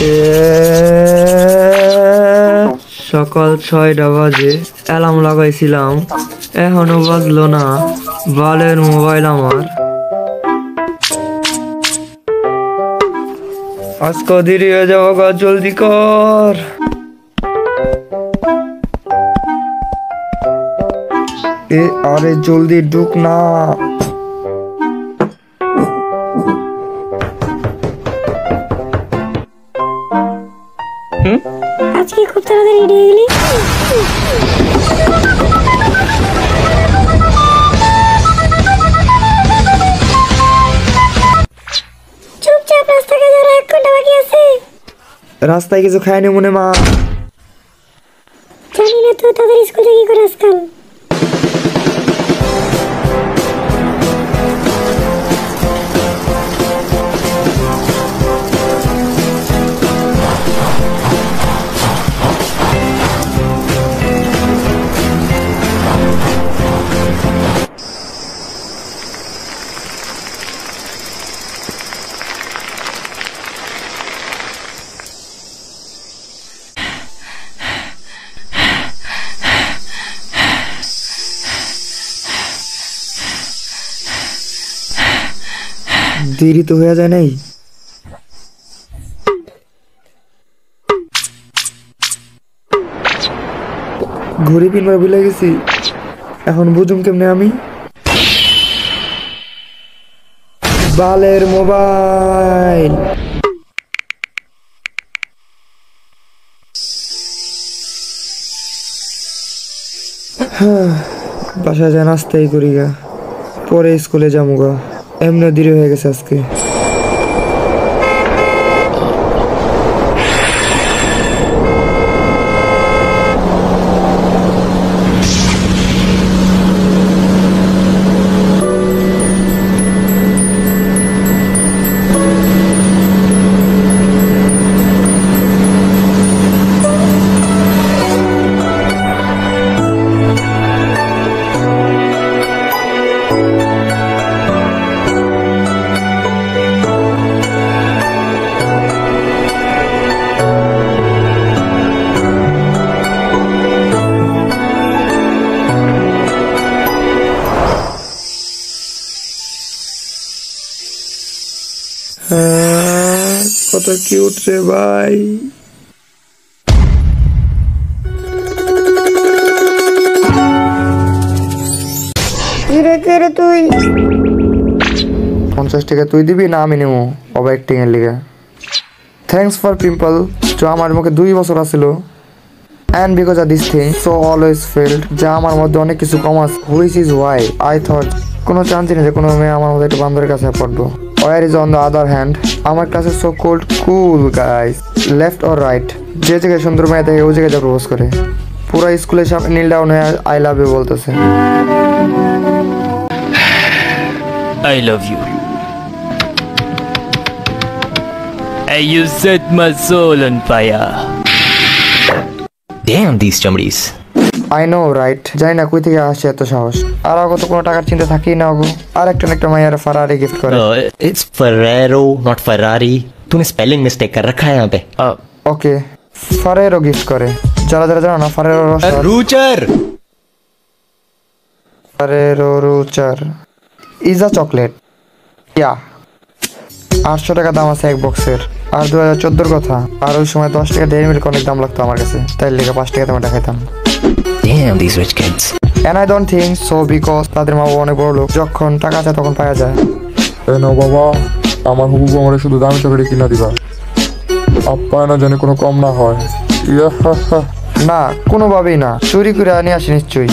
耶。সকাল ছয়টা বাজে, অ্যালার্ম লাগাইছিলাম। এখনও বাজলো না। বালের মোবাইল আমার। আজকে দেরি হয়ে যাব গা, জলদি কর। এ, আরে জলদি ঢুক না। আজকে খুব তাড়াতাড়ি রেডি হয়ে গেলি? রাস্তায় কিছু খায়নি মনে মা। দেরি তো হয়ে যায় নাই? ঘড়ি পিনবার ভুলে গেছি। এখন বুঝুম কেমনে আমি? বালের মোবাইল। হ্যাঁ, বাসায় যা নাস্তাই করি গা। পরে স্কুলে যাব গা। এমনি দেরি হয়ে গেছে আজকে। হ্যাঁ, কত কিউট রে ভাই। ধীরে ধীরে তুই। পঞ্চাশ টাকা তুই দিবি না আমি নেব ওভার অ্যাক্টিং এর লিগে। থ্যাংকস ফর পিম্পল যা আমার মুখে দুই বছর আছিল। And because of this thing so always failed যা আমার মধ্যে অনেক কিছু কম আছে। Which is why I thought কোনো চান্সই নেই যে কোনো মেয়ে আমার মধ্যে একটা বান্ধবের কাছে পড়ব। War is on the other hand আমার ক্লাসে so cold cool guys left or right যে জায়গায় সুন্দর মেয়ে থাকে ওই জায়গায় যা প্রপোজ করে পুরো স্কুলের সামনে নীল ডাউন হয়ে আই লাভ ইউ বলতেছে I love you. And you set my soul on fire. Damn these chumdies. I know right জানি না কই থেকে আসছে এত সাহস আর আগো তো কোনো টাকার চিন্তা থাকেই না গো আর একটা না একটা মাইয়ার ফারারি গিফট করে Uh, it's Ferrero, not Ferrari. तूने स्पेलिंग मिस्टेक कर रखा है यहाँ पे Uh, ওকে ফারেরও গিফট করে যারা যারা জানো না ফারেরো रूचर ফারেরো রুচার ইজ আ চকলেট ইয়া আটশো টাকা দাম আছে এক বক্সের আর দু হাজার চোদ্দোর কথা আর ওই সময় দশ টাকা ডেয়ারি মিল্ক অনেক দাম লাগতো আমার কাছে তাই লেগে পাঁচ টাকা দামে খাইতাম Damn these rich kids. And I don't think so because তাদের মা বাবা অনেক বড় লোক। যখন টাকা আছে তখন পাওয়া যায়। এ নাও বাবা আমার হুবু আমার শুধু দামি চকলেট কিনা দিবা। আপ্যায়না যেন কোনো কম না হয়। ইয়া না কোনোভাবেই না। চুরি করে আনি আসি নিশ্চয়ই।